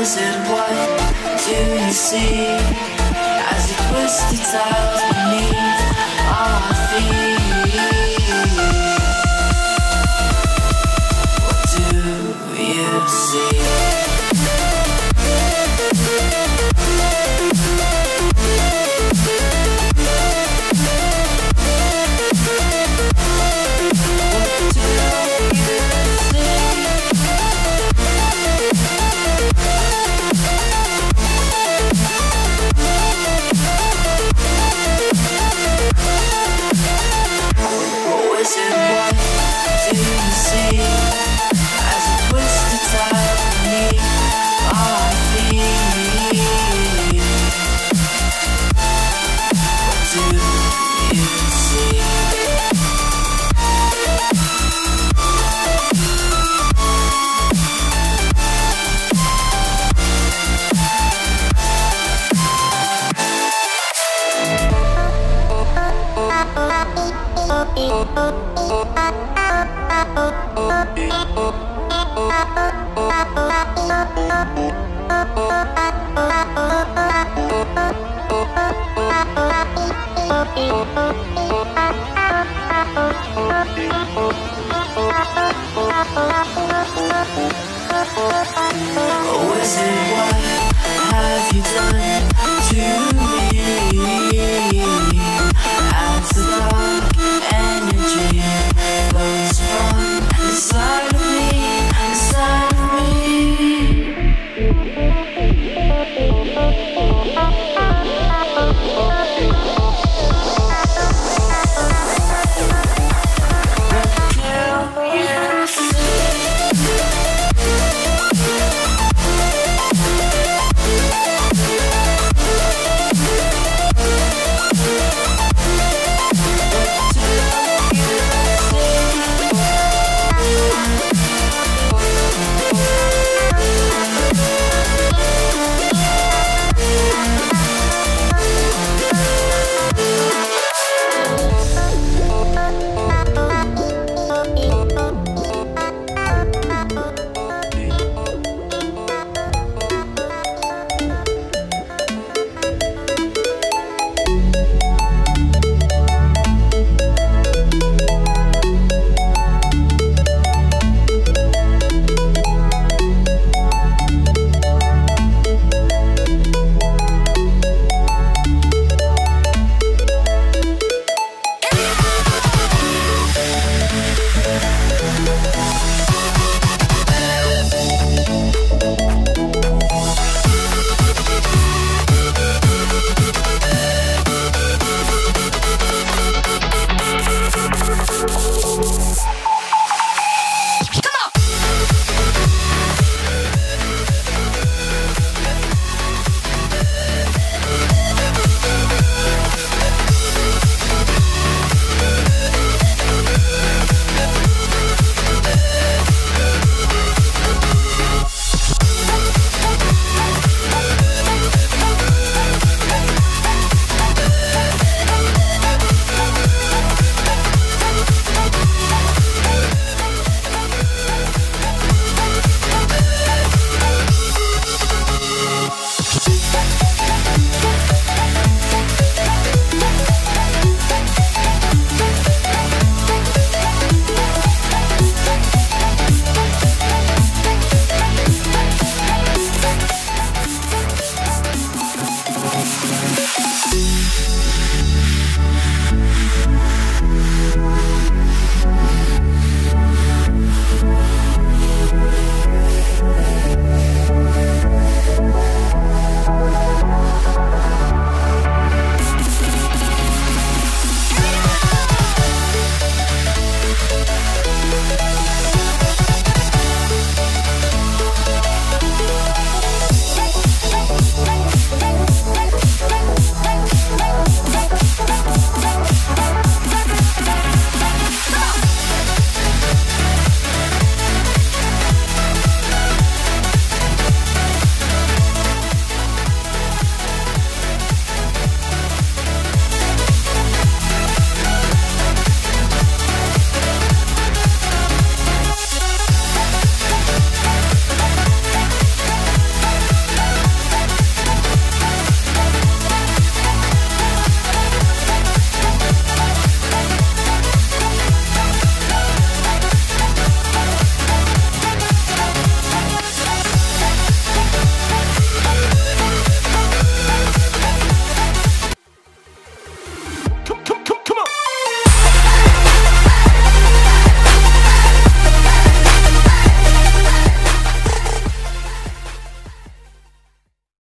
What do you see? As you twist the tiles what do you see Wizard, what? Have you done